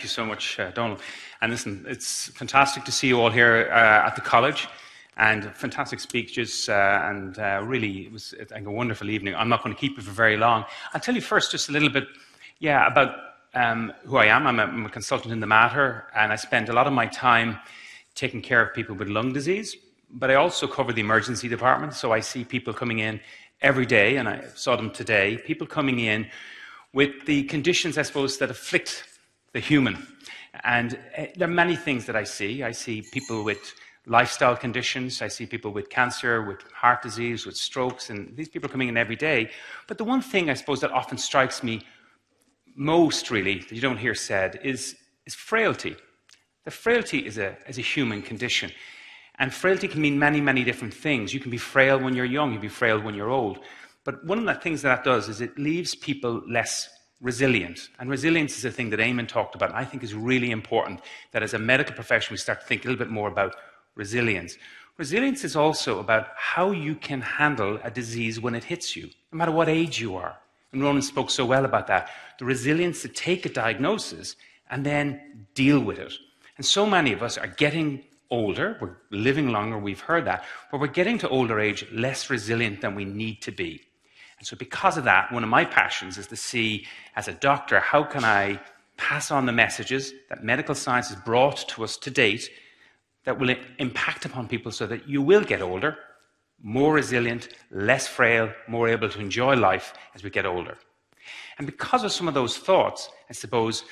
Thank you so much, uh, Donald. And listen, it's fantastic to see you all here uh, at the college and fantastic speeches, uh, and uh, really, it was like a wonderful evening. I'm not going to keep it for very long. I'll tell you first just a little bit, yeah, about um, who I am. I'm a, I'm a consultant in the matter, and I spend a lot of my time taking care of people with lung disease, but I also cover the emergency department, so I see people coming in every day, and I saw them today, people coming in with the conditions, I suppose, that afflict the human. And uh, there are many things that I see. I see people with lifestyle conditions. I see people with cancer, with heart disease, with strokes, and these people are coming in every day. But the one thing I suppose that often strikes me most, really, that you don't hear said is, is frailty. The frailty is a, is a human condition. And frailty can mean many, many different things. You can be frail when you're young, you can be frail when you're old. But one of the things that, that does is it leaves people less resilient. And resilience is a thing that Eamon talked about, and I think is really important that as a medical profession we start to think a little bit more about resilience. Resilience is also about how you can handle a disease when it hits you, no matter what age you are. And Ronan spoke so well about that. The resilience to take a diagnosis and then deal with it. And so many of us are getting older, we're living longer, we've heard that, but we're getting to older age less resilient than we need to be. And so, because of that, one of my passions is to see, as a doctor, how can I pass on the messages that medical science has brought to us to date that will impact upon people so that you will get older, more resilient, less frail, more able to enjoy life as we get older. And because of some of those thoughts, I suppose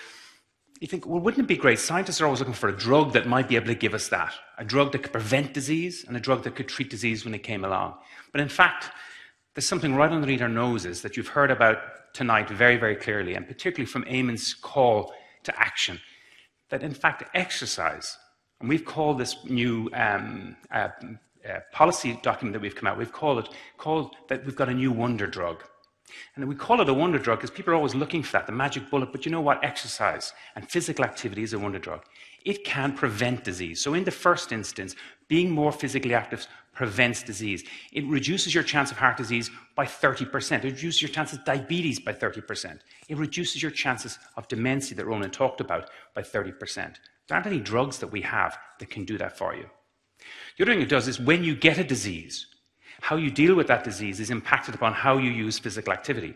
you think, well, wouldn't it be great? Scientists are always looking for a drug that might be able to give us that a drug that could prevent disease and a drug that could treat disease when it came along. But in fact, there's something right underneath our noses that you've heard about tonight very, very clearly, and particularly from Eamon's call to action, that in fact exercise, and we've called this new um, uh, uh, policy document that we've come out, we've called it called that we've got a new wonder drug. And we call it a wonder drug because people are always looking for that, the magic bullet. But you know what? Exercise and physical activity is a wonder drug. It can prevent disease. So, in the first instance, being more physically active prevents disease. It reduces your chance of heart disease by 30%. It reduces your chance of diabetes by 30%. It reduces your chances of dementia that Ronan talked about by 30%. There aren't any drugs that we have that can do that for you. The other thing it does is when you get a disease, how you deal with that disease is impacted upon how you use physical activity.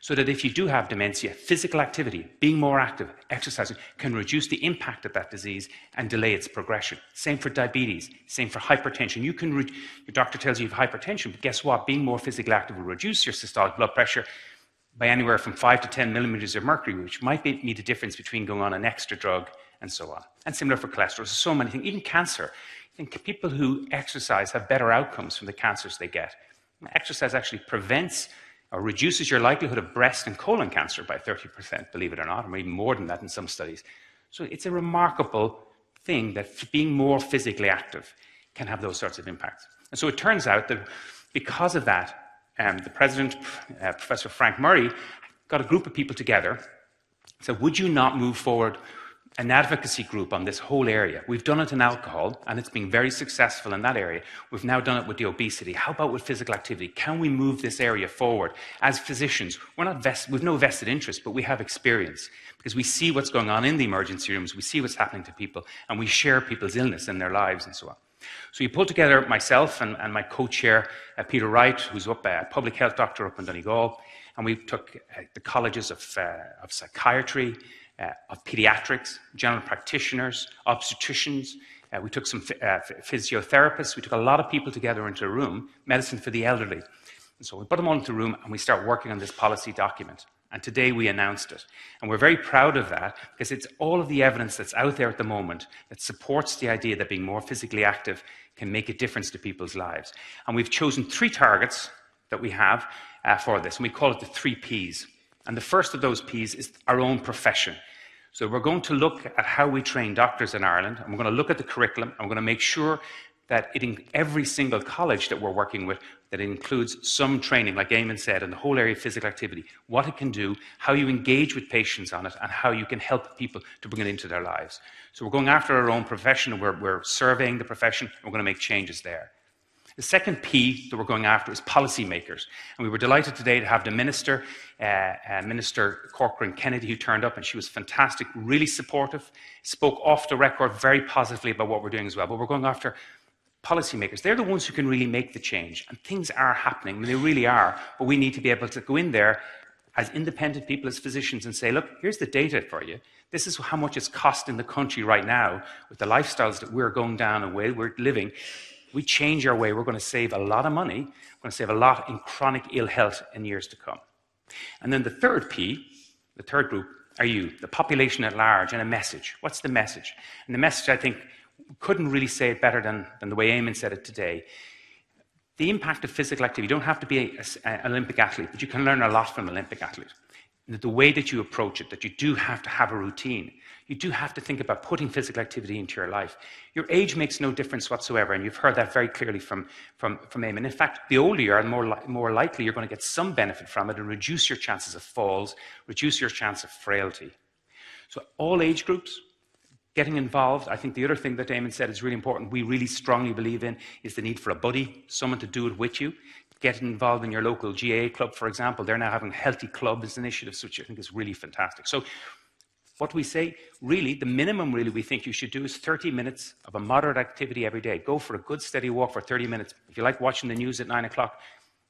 So that if you do have dementia, physical activity, being more active, exercising, can reduce the impact of that disease and delay its progression. Same for diabetes, same for hypertension. You can your doctor tells you you have hypertension, but guess what? Being more physically active will reduce your systolic blood pressure by anywhere from 5 to 10 millimeters of mercury, which might be, the difference between going on an extra drug and so on. And similar for cholesterol. So many things. Even cancer. think people who exercise have better outcomes from the cancers they get. Exercise actually prevents or reduces your likelihood of breast and colon cancer by 30%, believe it or not, or even more than that in some studies. So it's a remarkable thing that being more physically active can have those sorts of impacts. And so it turns out that because of that, um, the president, uh, Professor Frank Murray, got a group of people together. Said, would you not move forward an advocacy group on this whole area. We've done it in alcohol, and it's been very successful in that area. We've now done it with the obesity. How about with physical activity? Can we move this area forward? As physicians, we're not vest- we've no vested interest, but we have experience because we see what's going on in the emergency rooms, we see what's happening to people, and we share people's illness and their lives and so on. So you pulled together myself and, and my co-chair, uh, Peter Wright, who's up, a public health doctor up in Donegal, and we took uh, the colleges of, uh, of psychiatry, uh, of pediatrics, general practitioners, obstetricians. Uh, we took some uh, physiotherapists. We took a lot of people together into a room, medicine for the elderly. And so we put them all into a room and we start working on this policy document. And today we announced it. And we're very proud of that because it's all of the evidence that's out there at the moment that supports the idea that being more physically active can make a difference to people's lives. And we've chosen three targets that we have uh, for this, and we call it the three Ps. And the first of those Ps is our own profession. So we're going to look at how we train doctors in Ireland, and we're going to look at the curriculum, and we're going to make sure that it, in every single college that we're working with, that it includes some training, like Eamon said, in the whole area of physical activity, what it can do, how you engage with patients on it, and how you can help people to bring it into their lives. So we're going after our own profession, we're, we're surveying the profession, we're going to make changes there. The second P that we're going after is policymakers. And we were delighted today to have the Minister, uh, uh, Minister Corcoran Kennedy, who turned up, and she was fantastic, really supportive, spoke off the record very positively about what we're doing as well. But we're going after policymakers. They're the ones who can really make the change. And things are happening, they really are. But we need to be able to go in there as independent people, as physicians, and say, look, here's the data for you. This is how much it's costing the country right now with the lifestyles that we're going down and way we're living we change our way, we're going to save a lot of money. We're going to save a lot in chronic ill health in years to come. And then the third P, the third group, are you, the population at large, and a message. What's the message? And the message, I think, couldn't really say it better than, than the way Eamon said it today. The impact of physical activity, you don't have to be an Olympic athlete, but you can learn a lot from an Olympic athlete. The way that you approach it, that you do have to have a routine you do have to think about putting physical activity into your life. Your age makes no difference whatsoever, and you've heard that very clearly from, from, from Eamon. In fact, the older you are, the more, li- more likely you're going to get some benefit from it and reduce your chances of falls, reduce your chance of frailty. So, all age groups, getting involved. I think the other thing that Eamon said is really important, we really strongly believe in, is the need for a buddy, someone to do it with you. Get involved in your local GAA club, for example. They're now having healthy clubs initiatives, which I think is really fantastic. So what we say, really, the minimum really we think you should do is 30 minutes of a moderate activity every day. Go for a good steady walk for 30 minutes. If you like watching the news at 9 o'clock,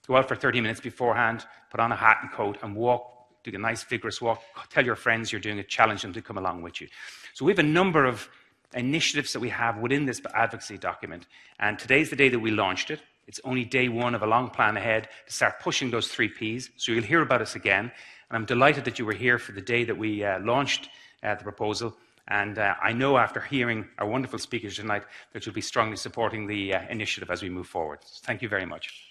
go out for 30 minutes beforehand, put on a hat and coat, and walk, do a nice vigorous walk. Tell your friends you're doing it, challenge them to come along with you. So we have a number of initiatives that we have within this advocacy document. And today's the day that we launched it. It's only day one of a long plan ahead to start pushing those three Ps. So you'll hear about us again. And I'm delighted that you were here for the day that we uh, launched uh, the proposal. And uh, I know after hearing our wonderful speakers tonight that you'll be strongly supporting the uh, initiative as we move forward. Thank you very much.